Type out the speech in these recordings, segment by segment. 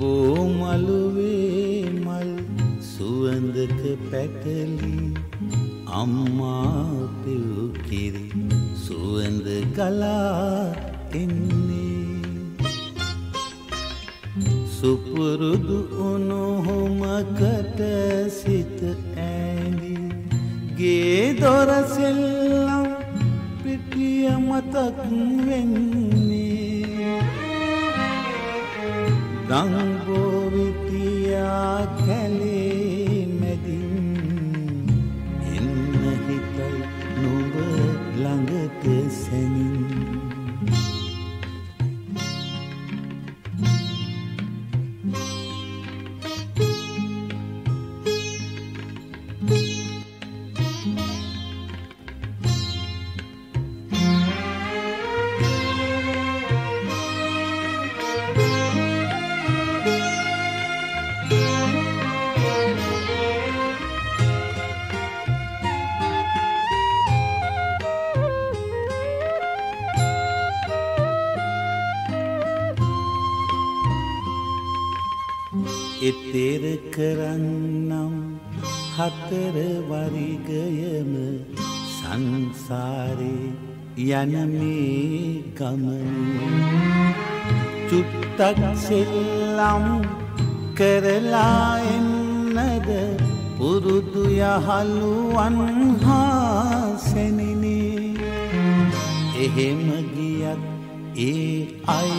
බෝමලුවේ මල් සුවඳක පැටලි අම්මා පිව් කිරි සුවඳ ගලා එන්නේ. සුපුරුදු උනුහුමකට සිත ඇඳි ගේ දොරසෙල්ලම් පිටිය මතක් වෙන්නේ. 能 එතෙර කරන්නම් හතර වරිගයම සංසාරේ යන මේ ගමන. චුට්ටක් සෙල්ලම් කරලා එන්නද පුරුදු යහළුවන් හා සැනිනේ. එහෙම ගියත් ඒ අය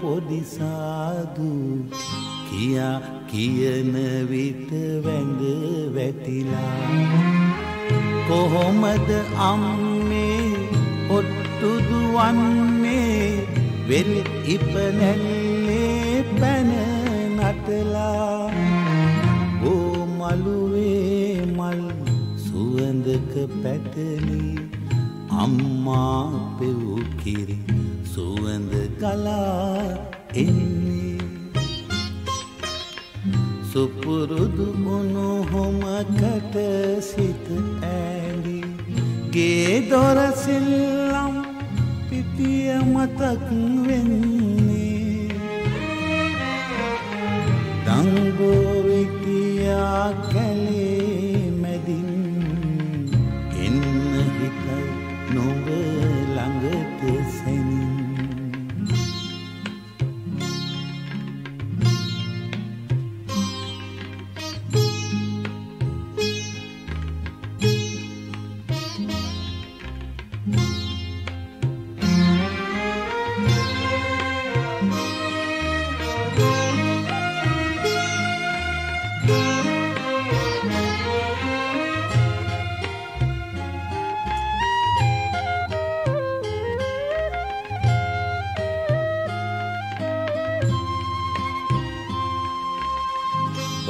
පොඩිසාදු කියා කියන විට වැඳ වැටිලා. කොහොමද අම්මේ ඔට්ටුදුවන්නේ වෙල් ඉපනැල්ලේ පැන නටලා. ඕ මළුවේ මල් සුවඳක පැටලි. අම්මා පෙව්කිරි සුවඳ ගලා එන්නේ සුපුරුදු උනුහොමකට සිත ඇලි ගේ දොරසිල්ලම් පිටිය මතක් වෙන්නේ. දංගෝවිටියා කැලේ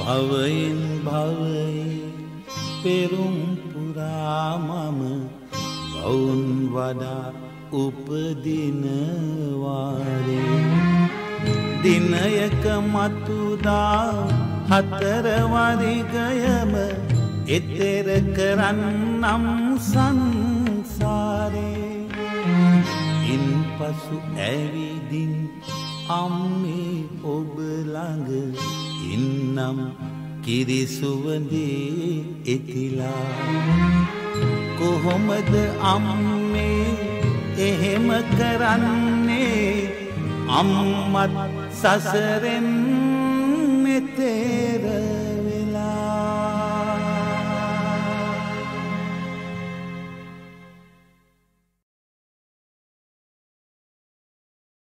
භවයෙන් භවයේ පෙරුම් පුරාමම බවුන් වඩා උපදිනවාරේ. දිනයක මතුදා හතරවරිගයම එතෙර කරන්නම් සංසාරේ. ඉන් පසු ඇවිදින් අම්මේ ඔබ ළඟ ඉන්නම් කිරිසුවඳේ එතිලා. කොහොමද අම්මේ එහෙම කරන්නේ? අම්මත් සසරෙන් මෙතේර